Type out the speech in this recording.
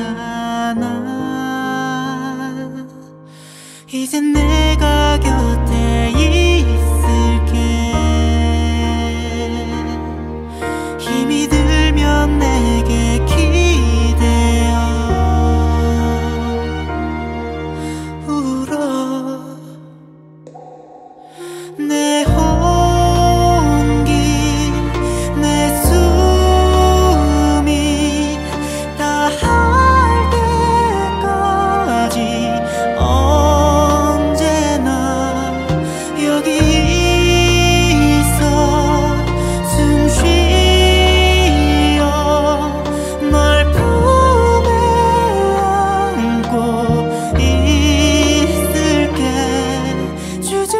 않아 이제 내가 겨 you do